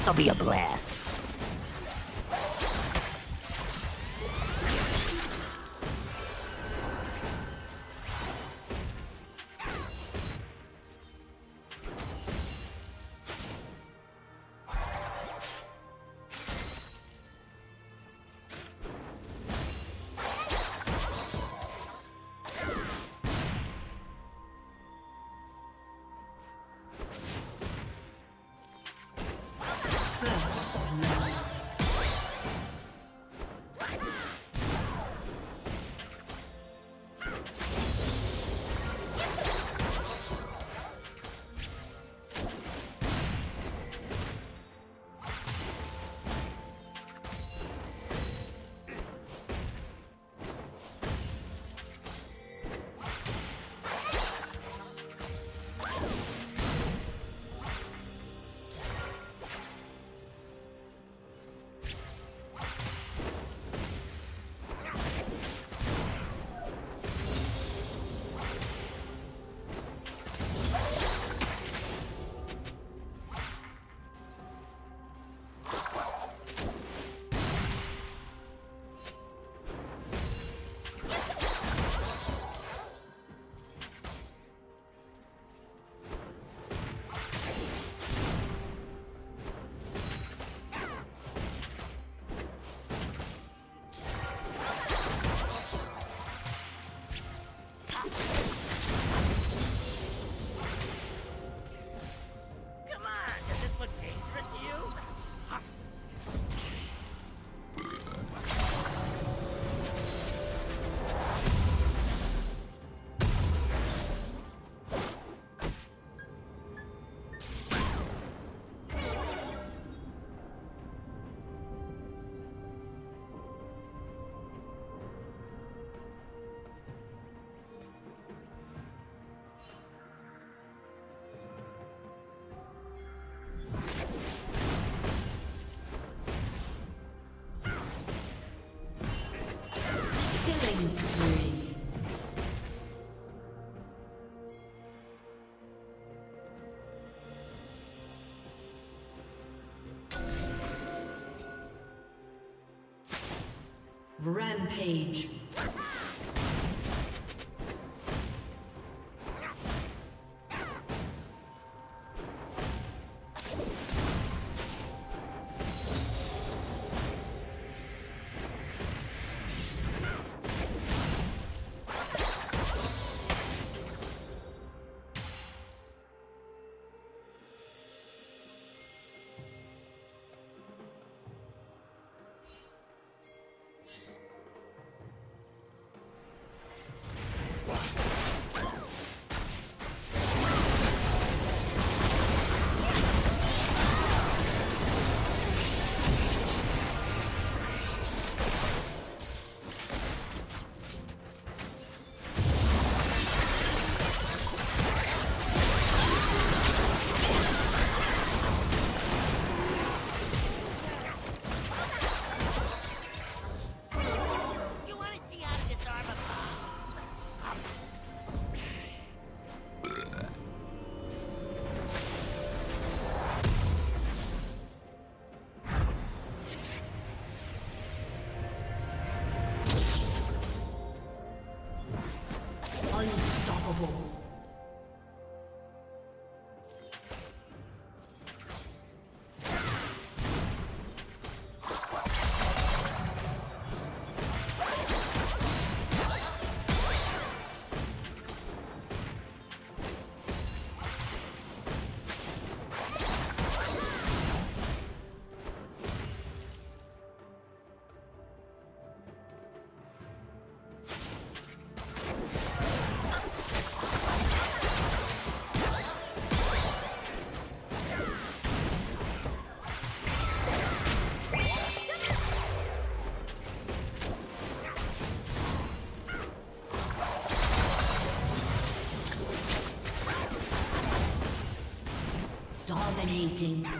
This'll be a blast. Rampage. Dominating.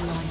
Rampage.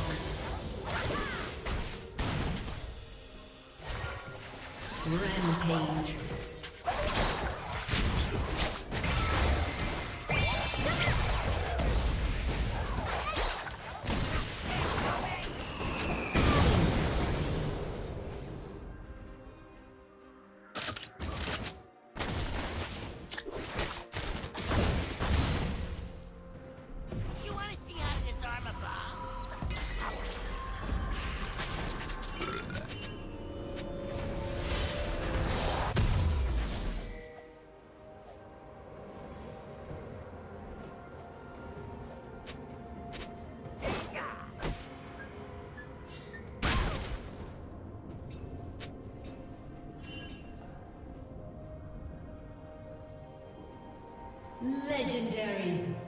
Legendary.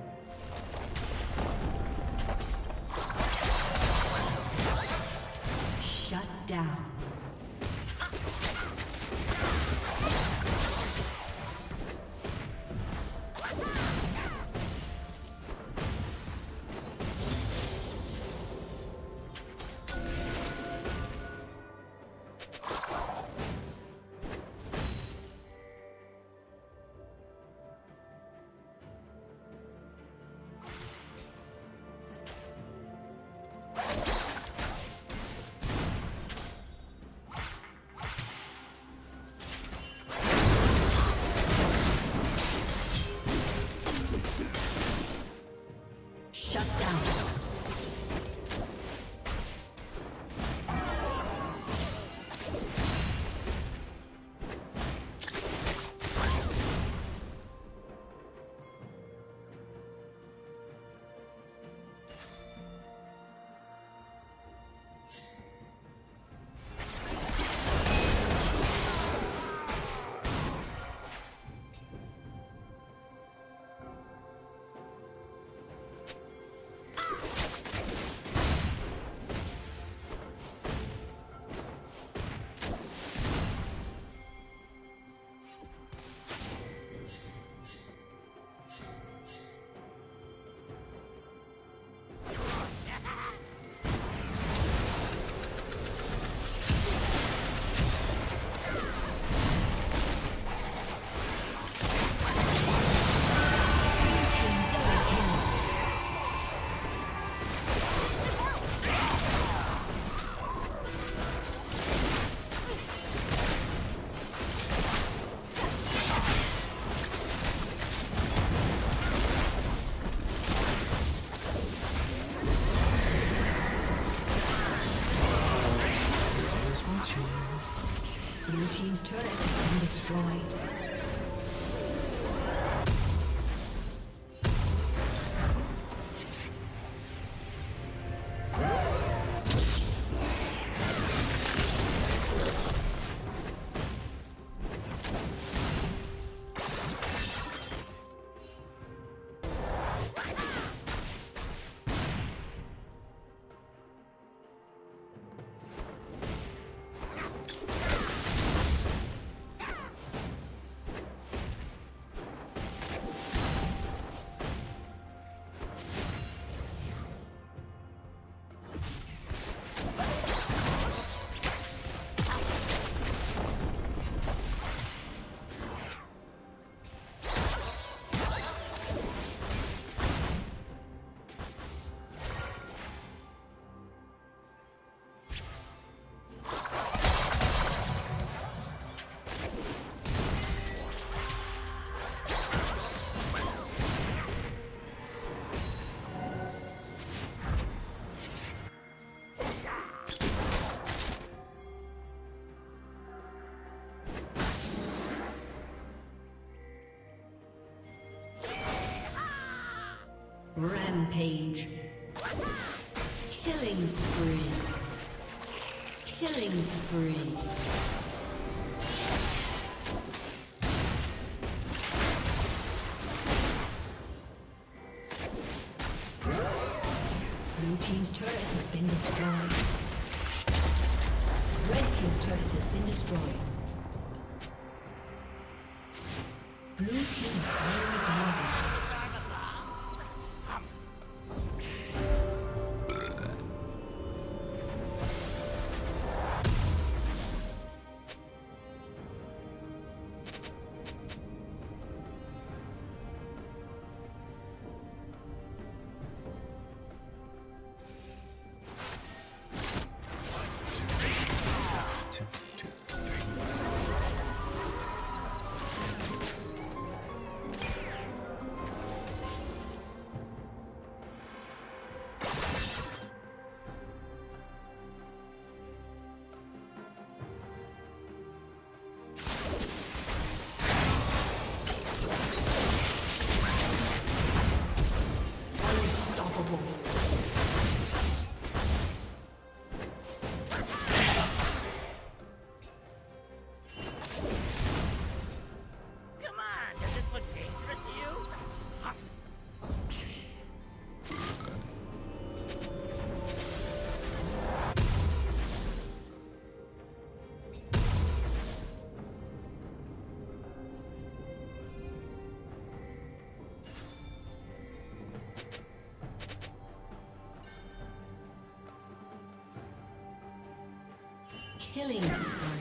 Rampage. Killing spree. Killing spree. Blue Team's turret has been destroyed. Red Team's turret has been destroyed. Blue Team slain Killing spree.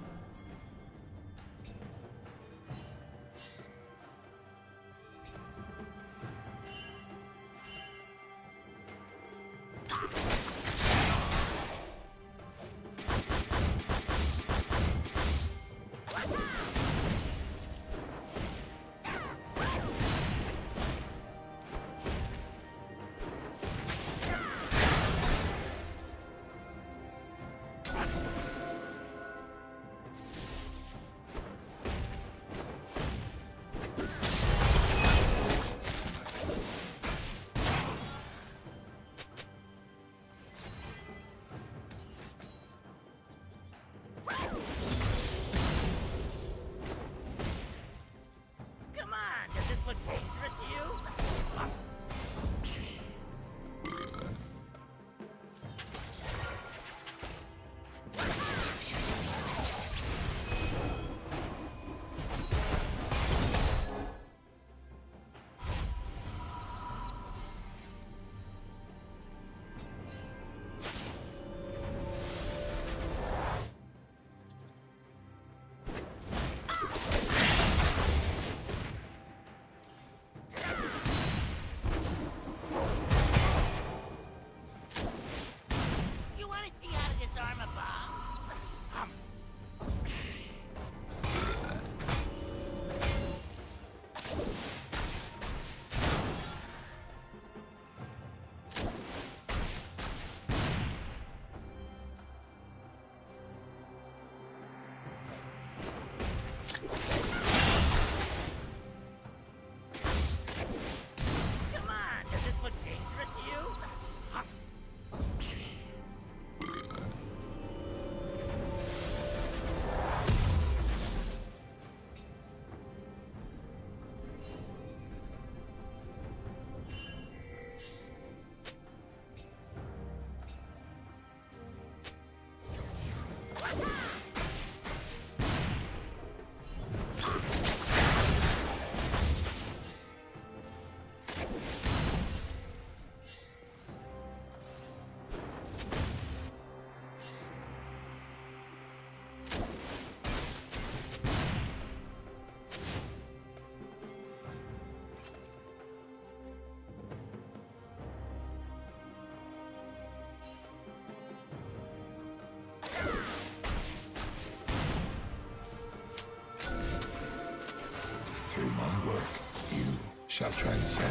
trying to say.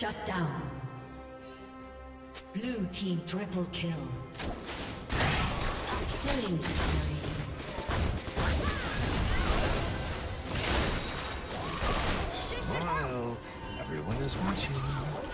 Shut down. Blue team triple kill. Killing spree. While everyone is watching.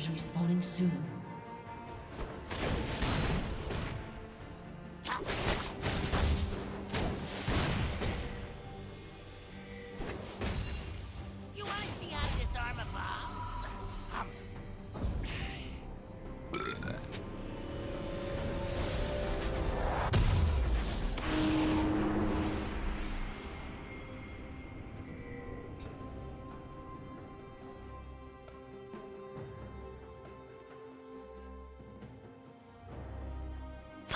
is respawning soon.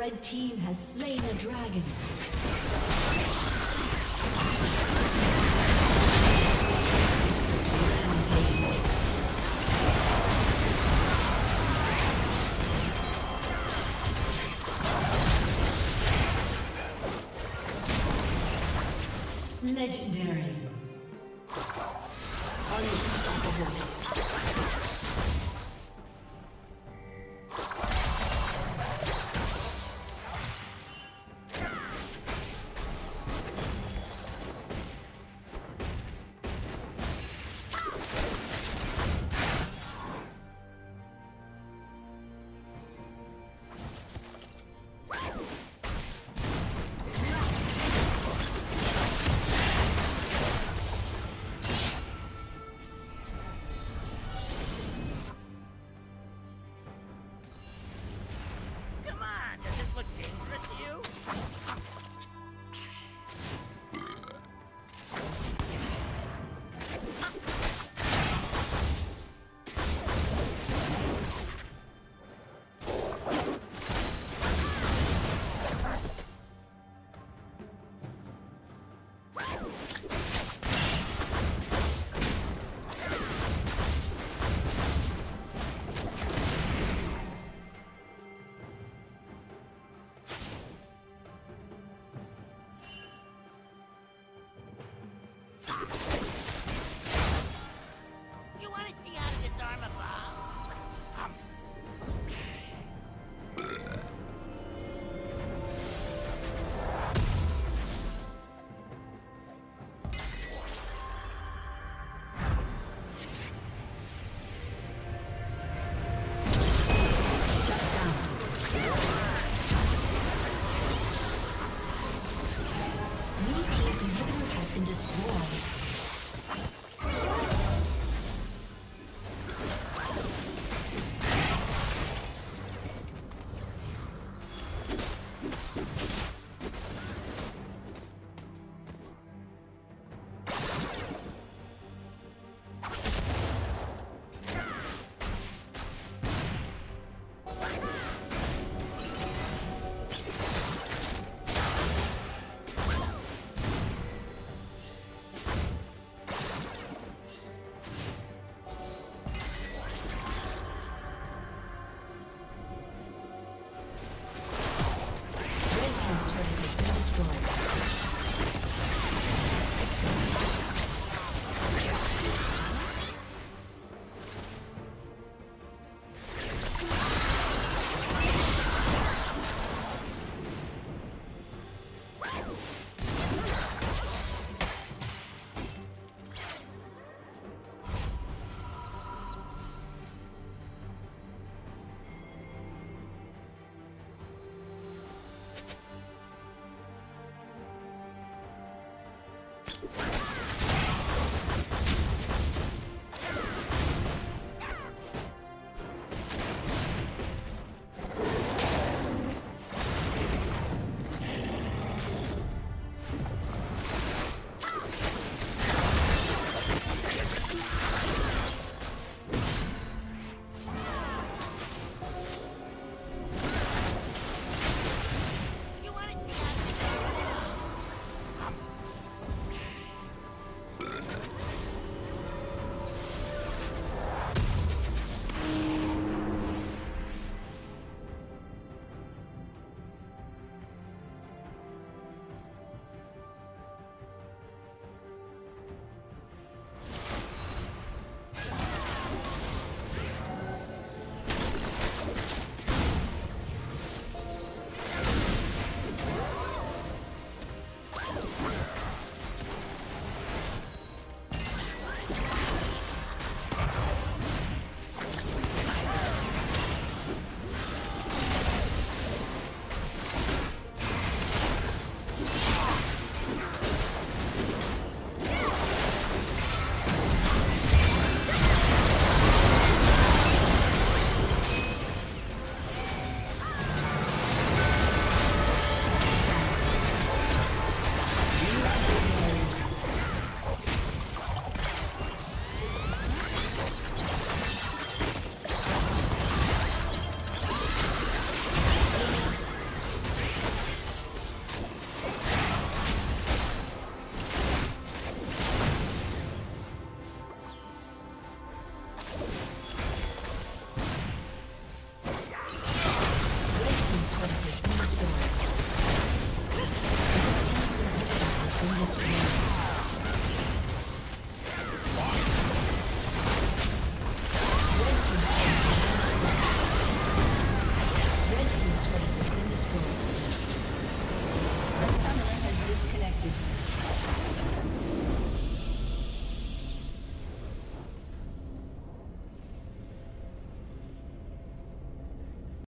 Red team has slain the dragon. Legendary.